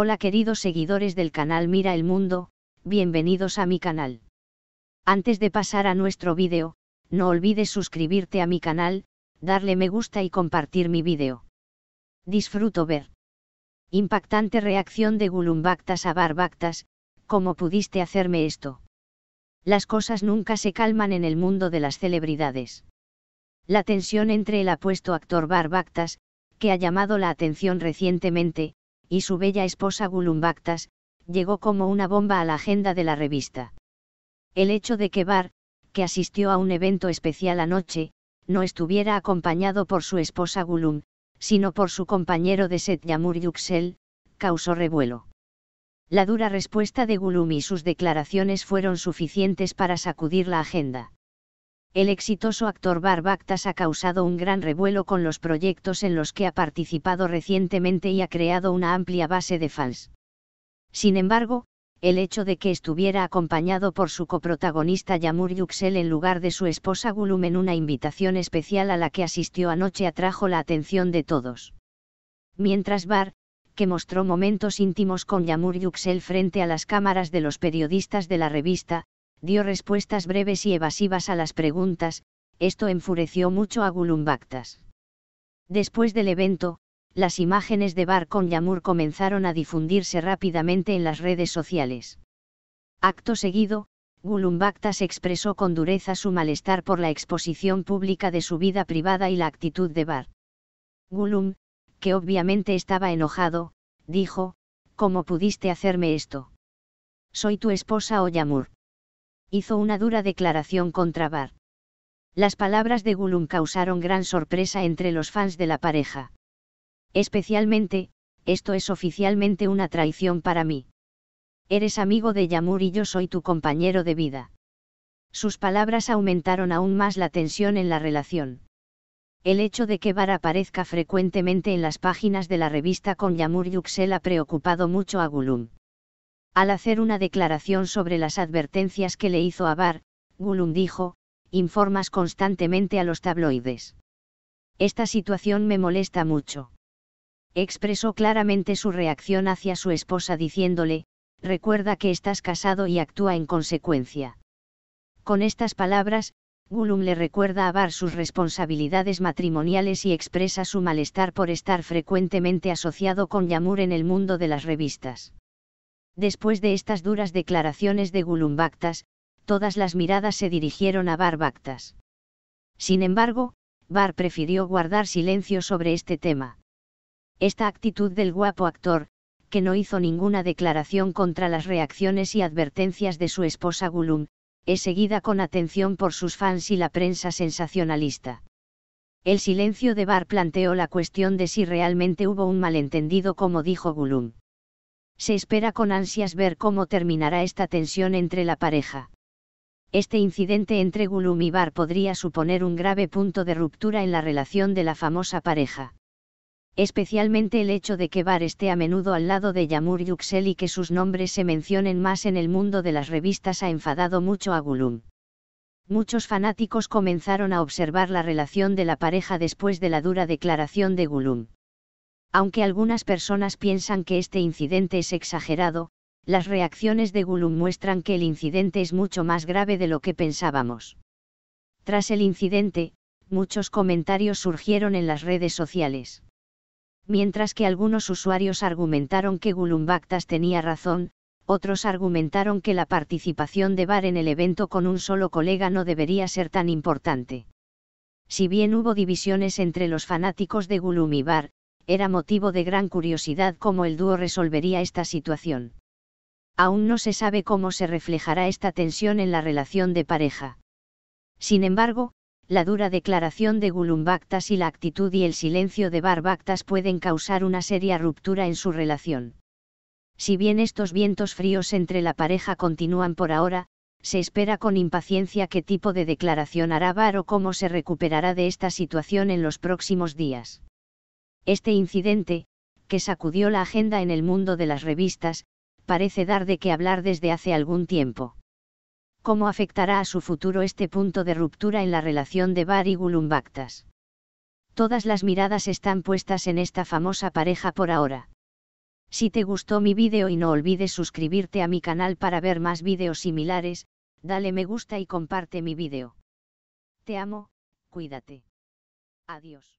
Hola queridos seguidores del canal Mira el Mundo, bienvenidos a mi canal. Antes de pasar a nuestro vídeo, no olvides suscribirte a mi canal, darle me gusta y compartir mi vídeo. Disfruto ver. Impactante reacción de Gulumbactas a Barbactas, ¿cómo pudiste hacerme esto? Las cosas nunca se calman en el mundo de las celebridades. La tensión entre el apuesto actor Barbactas, que ha llamado la atención recientemente, y su bella esposa Gulumbactas, llegó como una bomba a la agenda de la revista. El hecho de que Bar, que asistió a un evento especial anoche, no estuviera acompañado por su esposa Gulum, sino por su compañero de set Yamur Yuxel, causó revuelo. La dura respuesta de Gulum y sus declaraciones fueron suficientes para sacudir la agenda. El exitoso actor Barbactas ha causado un gran revuelo con los proyectos en los que ha participado recientemente y ha creado una amplia base de fans. Sin embargo, el hecho de que estuviera acompañado por su coprotagonista Yamur Yuxel en lugar de su esposa Gulum en una invitación especial a la que asistió anoche atrajo la atención de todos. Mientras Bar, que mostró momentos íntimos con Yamur Yuxel frente a las cámaras de los periodistas de la revista, dio respuestas breves y evasivas a las preguntas, esto enfureció mucho a Gulumbactas. Después del evento, las imágenes de Bar con Yamur comenzaron a difundirse rápidamente en las redes sociales. Acto seguido, Gulumbactas expresó con dureza su malestar por la exposición pública de su vida privada y la actitud de Bar. Gulum, que obviamente estaba enojado, dijo, ¿Cómo pudiste hacerme esto? Soy tu esposa o Yamur hizo una dura declaración contra Bar. Las palabras de Gulum causaron gran sorpresa entre los fans de la pareja. Especialmente, esto es oficialmente una traición para mí. Eres amigo de Yamur y yo soy tu compañero de vida. Sus palabras aumentaron aún más la tensión en la relación. El hecho de que Bar aparezca frecuentemente en las páginas de la revista con Yamur Yuxel ha preocupado mucho a Gulum. Al hacer una declaración sobre las advertencias que le hizo a Bar, Gulum dijo, informas constantemente a los tabloides. Esta situación me molesta mucho. Expresó claramente su reacción hacia su esposa diciéndole, recuerda que estás casado y actúa en consecuencia. Con estas palabras, Gulum le recuerda a Bar sus responsabilidades matrimoniales y expresa su malestar por estar frecuentemente asociado con Yamur en el mundo de las revistas. Después de estas duras declaraciones de Gulumbactas, todas las miradas se dirigieron a Barbactas. Sin embargo, Bar prefirió guardar silencio sobre este tema. Esta actitud del guapo actor, que no hizo ninguna declaración contra las reacciones y advertencias de su esposa Gulum, es seguida con atención por sus fans y la prensa sensacionalista. El silencio de Bar planteó la cuestión de si realmente hubo un malentendido como dijo Gulum. Se espera con ansias ver cómo terminará esta tensión entre la pareja. Este incidente entre Gulum y Bar podría suponer un grave punto de ruptura en la relación de la famosa pareja. Especialmente el hecho de que Bar esté a menudo al lado de Yamur Yuxel y que sus nombres se mencionen más en el mundo de las revistas ha enfadado mucho a Gulum. Muchos fanáticos comenzaron a observar la relación de la pareja después de la dura declaración de Gulum. Aunque algunas personas piensan que este incidente es exagerado, las reacciones de Gulum muestran que el incidente es mucho más grave de lo que pensábamos. Tras el incidente, muchos comentarios surgieron en las redes sociales. Mientras que algunos usuarios argumentaron que Gulumbactas tenía razón, otros argumentaron que la participación de Bar en el evento con un solo colega no debería ser tan importante. Si bien hubo divisiones entre los fanáticos de Gulum y Bar, era motivo de gran curiosidad cómo el dúo resolvería esta situación. Aún no se sabe cómo se reflejará esta tensión en la relación de pareja. Sin embargo, la dura declaración de Gulumbactas y la actitud y el silencio de Barbactas pueden causar una seria ruptura en su relación. Si bien estos vientos fríos entre la pareja continúan por ahora, se espera con impaciencia qué tipo de declaración hará Bar o cómo se recuperará de esta situación en los próximos días. Este incidente, que sacudió la agenda en el mundo de las revistas, parece dar de qué hablar desde hace algún tiempo. ¿Cómo afectará a su futuro este punto de ruptura en la relación de Bar y Gulumbactas? Todas las miradas están puestas en esta famosa pareja por ahora. Si te gustó mi vídeo y no olvides suscribirte a mi canal para ver más vídeos similares, dale me gusta y comparte mi vídeo. Te amo, cuídate. Adiós.